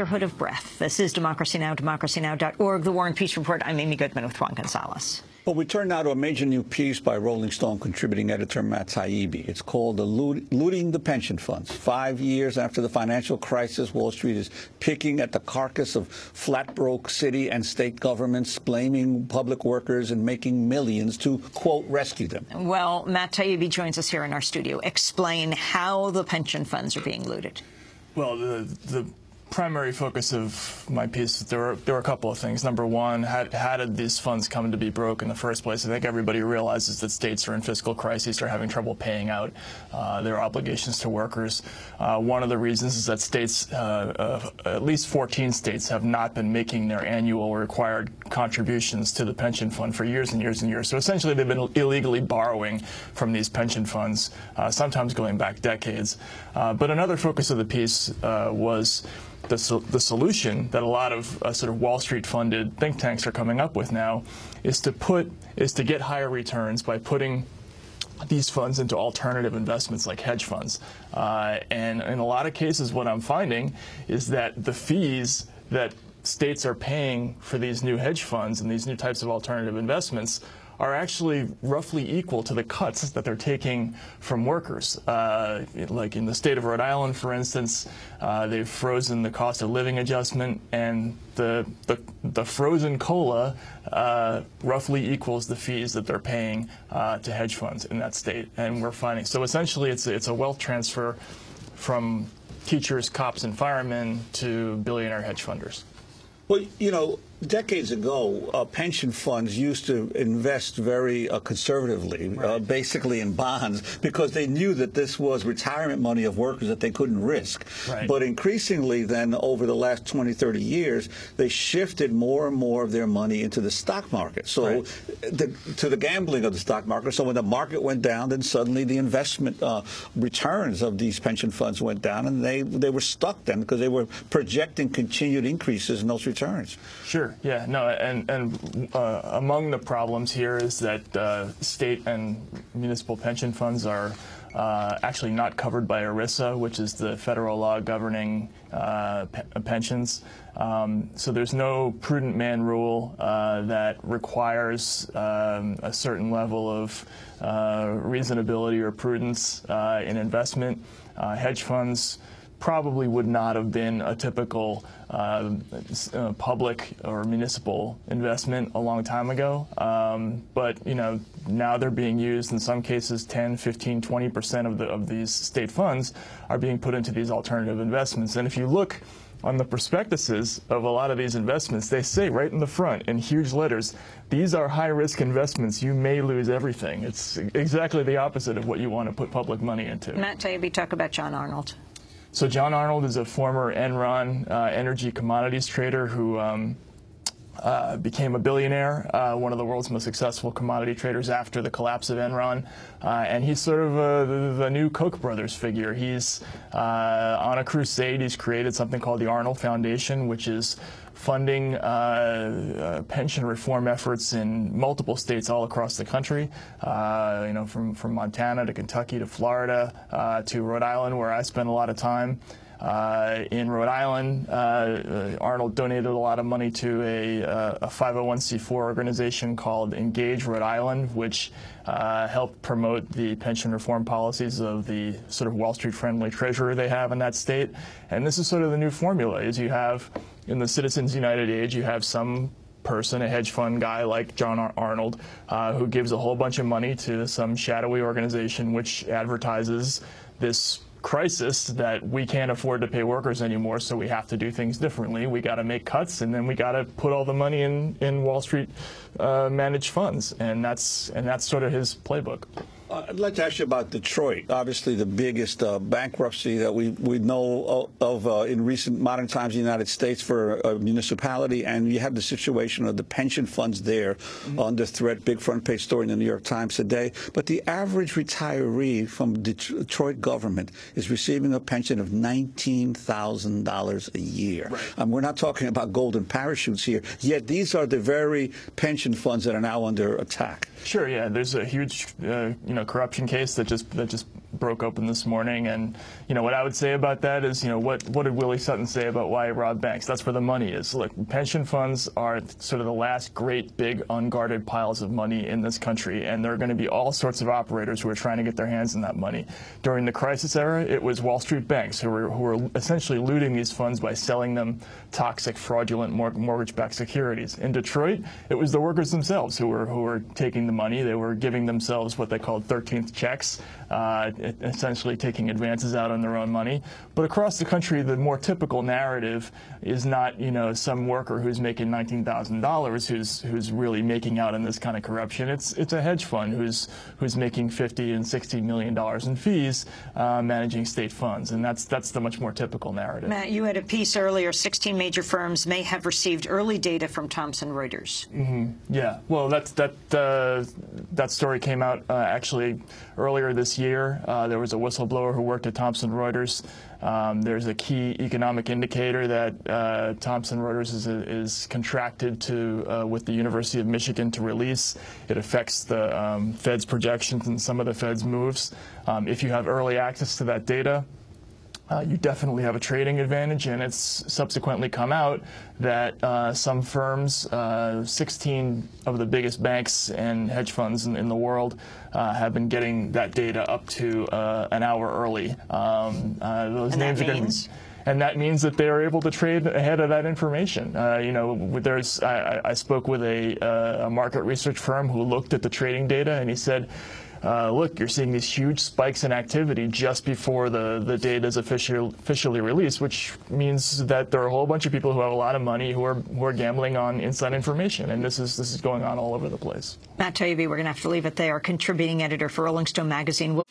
Brotherhood of Breath. This is Democracy Now!, democracynow.org, The War and Peace Report. I'm Amy Goodman with Juan Gonzalez. Well, we turn now to a major new piece by Rolling Stone contributing editor Matt Taibbi. It's called the Looting the Pension Funds. Five years after the financial crisis, Wall Street is picking at the carcass of flat broke city and state governments, blaming public workers and making millions to, quote, rescue them. Well, Matt Taibbi joins us here in our studio. Explain how the pension funds are being looted. Well, the, the primary focus of my piece, there were, there were a couple of things. Number one, how, how, did these funds come to be broke in the first place? I think everybody realizes that states are in fiscal crises, are having trouble paying out uh, their obligations to workers. Uh, one of the reasons is that states, uh, at least 14 states, have not been making their annual required contributions to the pension fund for years and years and years. So essentially, they've been illegally borrowing from these pension funds, uh, sometimes going back decades. Uh, but another focus of the piece uh, was the, the solution that a lot of uh, sort of Wall Street funded think tanks are coming up with now is to put is to get higher returns by putting these funds into alternative investments like hedge funds. Uh, and in a lot of cases, what I'm finding is that the fees that states are paying for these new hedge funds and these new types of alternative investments are actually roughly equal to the cuts that they're taking from workers. Uh, like in the state of Rhode Island, for instance, uh, they've frozen the cost of living adjustment, and the the, the frozen COLA uh, roughly equals the fees that they're paying uh, to hedge funds in that state. And we're finding so essentially it's it's a wealth transfer from teachers, cops, and firemen to billionaire hedge funders. Well, you know, decades ago, uh, pension funds used to invest very uh, conservatively, uh, right. uh, basically in bonds, because they knew that this was retirement money of workers that they couldn't risk. Right. But increasingly, then, over the last 20, 30 years, they shifted more and more of their money into the stock market. So, right. the, to the gambling of the stock market. So, when the market went down, then suddenly the investment uh, returns of these pension funds went down, and they, they were stuck then because they were projecting continued increases in those returns. Sure. Yeah, no, and, and uh, among the problems here is that uh, state and municipal pension funds are uh, actually not covered by ERISA, which is the federal law governing uh, pe pensions. Um, so there's no prudent man rule uh, that requires um, a certain level of uh, reasonability or prudence in investment. hedge funds probably would not have been a typical uh, uh, public or municipal investment a long time ago. Um, but you know now they're being used in some cases 10, 15, 20 percent of the of these state funds are being put into these alternative investments. And if you look on the prospectuses of a lot of these investments, they say right in the front in huge letters, these are high risk investments. You may lose everything. It's exactly the opposite of what you want to put public money into. Matt Taibbi, talk about John Arnold. So John Arnold is a former Enron uh, energy commodities trader who um, uh, became a billionaire, uh, one of the world's most successful commodity traders after the collapse of Enron. Uh, and he's sort of the, the, new Koch brothers figure. He's uh, on a crusade. He's created something called the Arnold Foundation, which is funding uh, uh, pension reform efforts in multiple states all across the country. Uh, you know, from from Montana to Kentucky to Florida uh, to Rhode Island, where I spend a lot of time. Uh, in Rhode Island, uh, Arnold donated a lot of money to a, a 501c4 organization called Engage Rhode Island, which helped promote the pension reform policies of the sort of Wall Street friendly treasurer they have in that state. And this is sort of the new formula: is you have in the Citizens United age, you have some person, a hedge fund guy like John Arnold, uh, who gives a whole bunch of money to some shadowy organization which advertises this crisis that we can't afford to pay workers anymore, so we have to do things differently. We got to make cuts, and then we got to put all the money in in Wall Street uh, managed funds, and that's and that's sort of his playbook. Uh, I'd like to ask you about Detroit. Obviously, the biggest uh, bankruptcy that we, we know of uh, in recent modern times in the United States for a municipality. And you have the situation of the pension funds there mm -hmm. under threat. Big front page story in the New York Times today. But the average retiree from Detroit government is receiving a pension of $19,000 a year. Right. Um, we're not talking about golden parachutes here. Yet these are the very pension funds that are now under attack. Sure, yeah. There's a huge, uh, you know, corruption case that just that just broke open this morning, and you know what I would say about that is, you know, what what did Willie Sutton say about why he robbed banks? That's where the money is. Look, pension funds are sort of the last great big unguarded piles of money in this country, and there are going to be all sorts of operators who are trying to get their hands in that money. During the crisis era, it was Wall Street banks who were who were essentially looting these funds by selling them toxic, fraudulent mortgage-backed securities. In Detroit, it was the workers themselves who were who were taking the money. They were giving themselves what they called 13th checks, uh, essentially taking advances out on their own money. But across the country, the more typical narrative is not, you know, some worker who's making $19,000 who's who's really making out in this kind of corruption. It's it's a hedge fund who's who's making 50 and 60 million dollars in fees uh, managing state funds, and that's that's the much more typical narrative. Matt, you had a piece earlier. 16 major firms may have received early data from Thomson Reuters. Mm -hmm. Yeah, well, that's that uh, that story came out uh, actually earlier this year. Uh, there was a whistleblower who worked at Thomson Reuters. Um, there's a key economic indicator that uh, Thomson Reuters is, is contracted to uh, with the University of Michigan to release. It affects the um, Fed's projections and some of the Fed's moves. Um, if you have early access to that data, uh, you definitely have a trading advantage, and it's subsequently come out that uh, some firms, uh, 16 of the biggest banks and hedge funds in, in the world, uh, have been getting that data up to uh, an hour early. Um, uh, those and names are going to and that means that they are able to trade ahead of that information. Uh, you know, there's I, I spoke with a, uh, a, market research firm who looked at the trading data, and he said uh, look, you're seeing these huge spikes in activity just before the, the data is officially, officially released, which means that there are a whole bunch of people who have a lot of money who are, who are gambling on inside information. And this is, this is going on all over the place. Matt Taibbi, we're going to have to leave it there, contributing editor for Rolling Stone magazine.